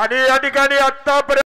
आणि या ठिकाणी आतापर्यंत